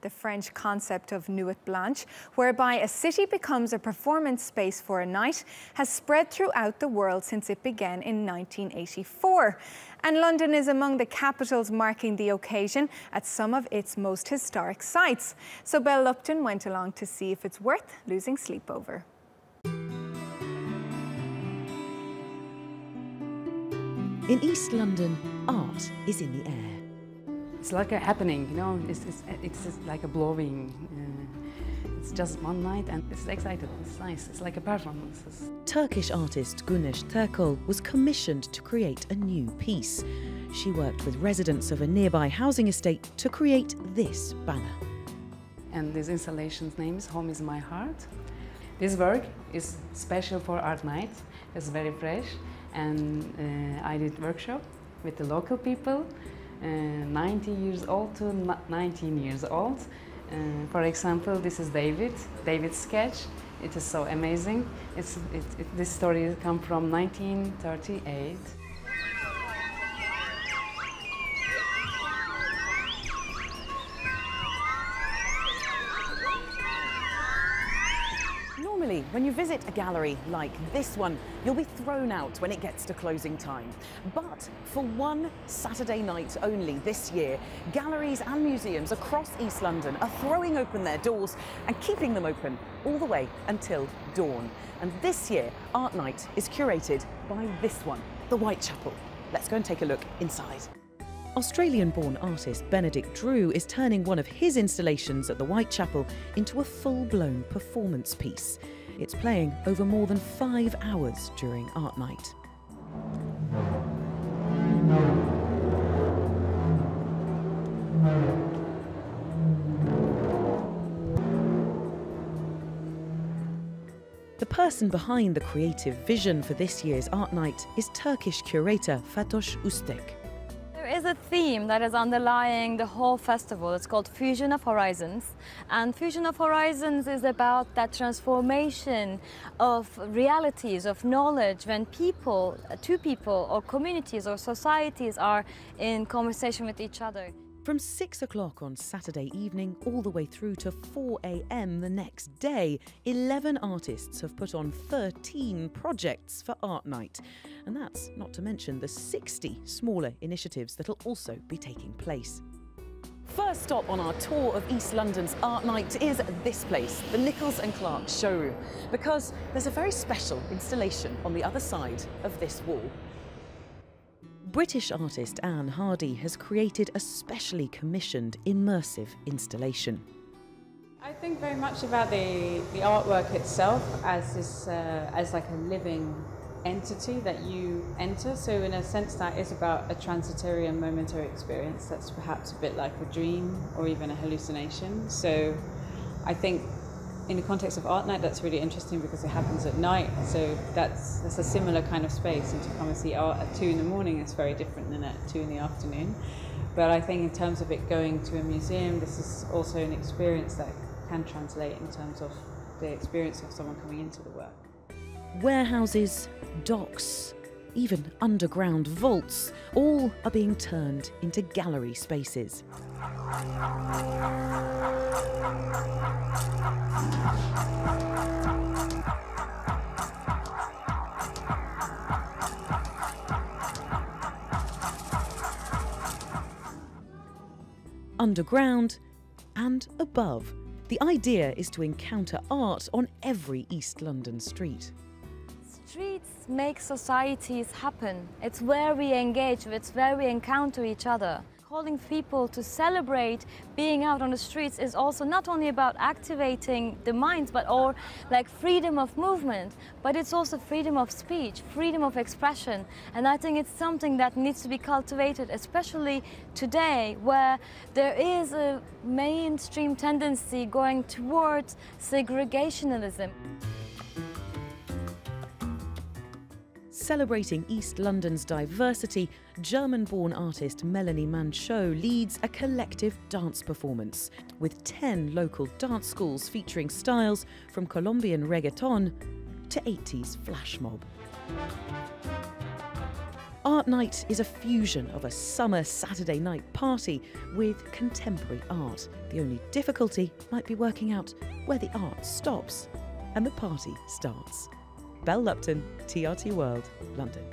the French concept of Nuit Blanche, whereby a city becomes a performance space for a night, has spread throughout the world since it began in 1984. And London is among the capitals marking the occasion at some of its most historic sites. So Belle Lupton went along to see if it's worth losing sleep over. In East London, art is in the air. It's like a happening, you know, it's, it's, it's just like a blowing. Uh, it's just one night and it's excited, it's nice, it's like a performance. Turkish artist Güneş Terkol was commissioned to create a new piece. She worked with residents of a nearby housing estate to create this banner. And this installation's name is Home is My Heart. This work is special for Art Night, it's very fresh and uh, I did workshop with the local people, 90 years old to 19 years old. Uh, for example, this is David, David's sketch. It is so amazing. It's, it, it, this story comes from 1938. When you visit a gallery like this one, you'll be thrown out when it gets to closing time. But for one Saturday night only this year, galleries and museums across East London are throwing open their doors and keeping them open all the way until dawn. And this year, Art Night is curated by this one, the Whitechapel. Let's go and take a look inside. Australian born artist Benedict Drew is turning one of his installations at the Whitechapel into a full blown performance piece. It's playing over more than five hours during Art Night. The person behind the creative vision for this year's Art Night is Turkish curator Fatoş Üstek is a theme that is underlying the whole festival. It's called Fusion of Horizons. And Fusion of Horizons is about that transformation of realities, of knowledge, when people, two people, or communities, or societies are in conversation with each other. From 6 o'clock on Saturday evening all the way through to 4 a.m. the next day, 11 artists have put on 13 projects for Art Night. And that's not to mention the 60 smaller initiatives that'll also be taking place. First stop on our tour of East London's Art Night is this place, the Nicholls and Clarke showroom, because there's a very special installation on the other side of this wall. British artist Anne Hardy has created a specially commissioned immersive installation. I think very much about the, the artwork itself as this uh, as like a living entity that you enter. So in a sense that is about a transitory and momentary experience that's perhaps a bit like a dream or even a hallucination. So I think in the context of art night, that's really interesting because it happens at night. So that's that's a similar kind of space. And to come and see art at two in the morning is very different than at two in the afternoon. But I think in terms of it going to a museum, this is also an experience that can translate in terms of the experience of someone coming into the work. Warehouses, docks, even underground vaults, all are being turned into gallery spaces. Underground and above. The idea is to encounter art on every East London street. Streets make societies happen. It's where we engage, it's where we encounter each other. Calling people to celebrate being out on the streets is also not only about activating the minds but or like freedom of movement but it's also freedom of speech freedom of expression. And i think it's something that needs to be cultivated especially today where there is a mainstream tendency going towards segregationism Celebrating East London's diversity, German born artist Melanie Manchot leads a collective dance performance with 10 local dance schools featuring styles from Colombian reggaeton to 80s flash mob. Art Night is a fusion of a summer Saturday night party with contemporary art. The only difficulty might be working out where the art stops and the party starts. Belle Lupton, TRT World, London.